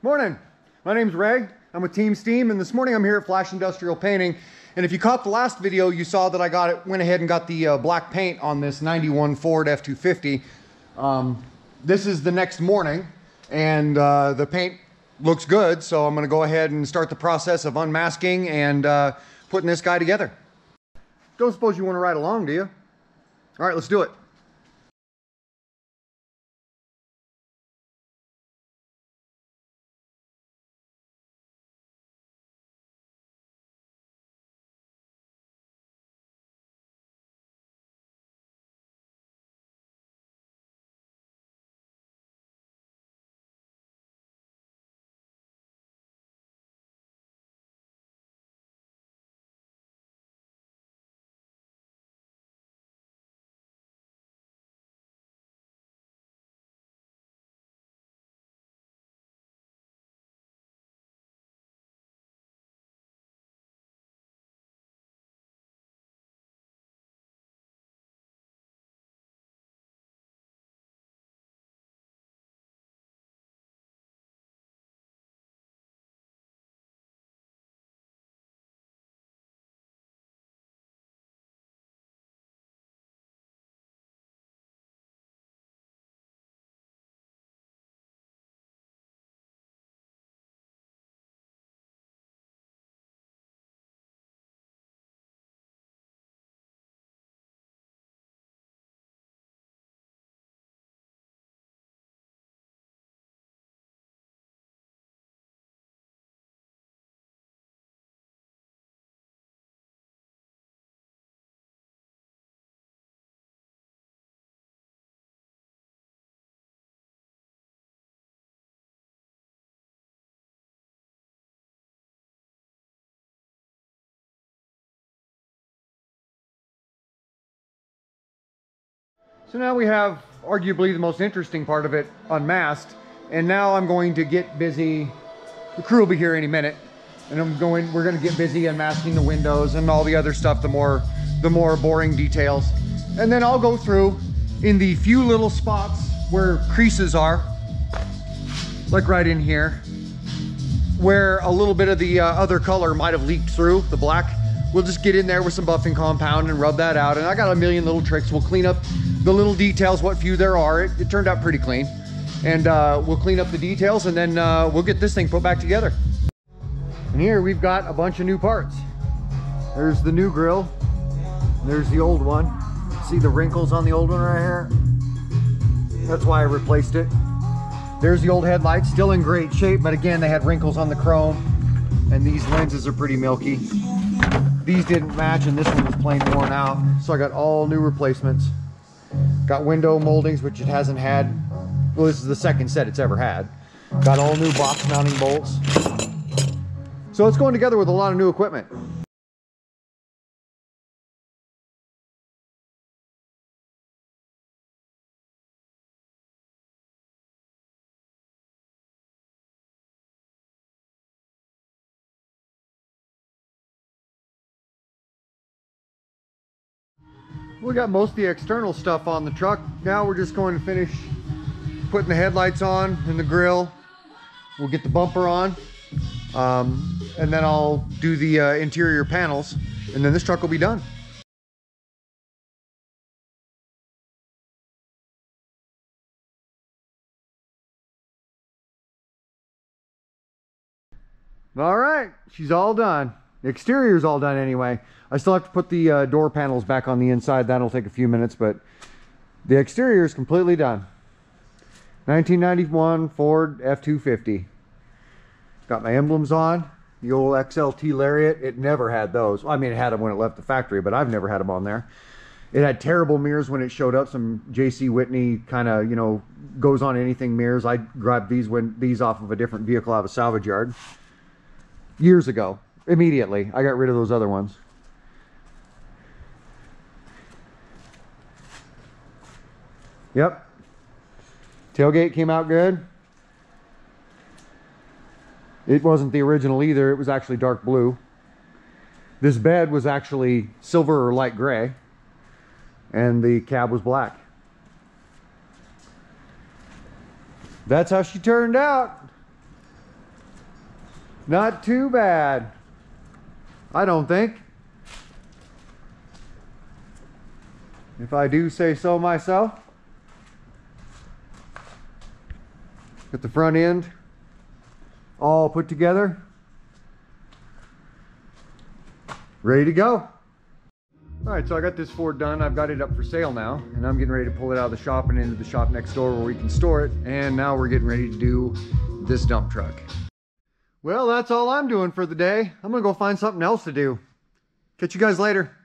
Morning. My name's Ray. I'm with Team Steam, and this morning I'm here at Flash Industrial Painting. And if you caught the last video, you saw that I got it, went ahead and got the uh, black paint on this 91 Ford F-250. Um, this is the next morning, and uh, the paint looks good, so I'm gonna go ahead and start the process of unmasking and uh, putting this guy together. Don't suppose you wanna ride along, do you? All right, let's do it. So now we have arguably the most interesting part of it unmasked. And now I'm going to get busy. The crew will be here any minute. And I'm going, we're gonna get busy unmasking the windows and all the other stuff, the more, the more boring details. And then I'll go through in the few little spots where creases are, like right in here, where a little bit of the uh, other color might have leaked through, the black. We'll just get in there with some buffing compound and rub that out. And I got a million little tricks. We'll clean up the little details, what few there are. It, it turned out pretty clean. And uh, we'll clean up the details and then uh, we'll get this thing put back together. And here we've got a bunch of new parts. There's the new grill. There's the old one. See the wrinkles on the old one right here? That's why I replaced it. There's the old headlights, still in great shape, but again, they had wrinkles on the chrome. And these lenses are pretty milky. These didn't match and this one was plain worn out. So I got all new replacements. Got window moldings, which it hasn't had. Well, this is the second set it's ever had. Got all new box mounting bolts. So it's going together with a lot of new equipment. We got most of the external stuff on the truck. Now we're just going to finish putting the headlights on and the grill. We'll get the bumper on. Um, and then I'll do the uh, interior panels and then this truck will be done. All right, she's all done. The exterior's all done anyway. I still have to put the uh, door panels back on the inside. That'll take a few minutes, but the exterior is completely done. 1991 Ford F-250. Got my emblems on. The old XLT Lariat. It never had those. Well, I mean, it had them when it left the factory, but I've never had them on there. It had terrible mirrors when it showed up. Some J.C. Whitney kind of, you know, goes on anything mirrors. I grabbed these when these off of a different vehicle out of a salvage yard years ago. Immediately, I got rid of those other ones. Yep. Tailgate came out good. It wasn't the original either. It was actually dark blue. This bed was actually silver or light gray. And the cab was black. That's how she turned out. Not too bad. I don't think. If I do say so myself. Got the front end all put together. Ready to go. All right, so I got this Ford done. I've got it up for sale now, and I'm getting ready to pull it out of the shop and into the shop next door where we can store it. And now we're getting ready to do this dump truck. Well, that's all I'm doing for the day. I'm gonna go find something else to do. Catch you guys later.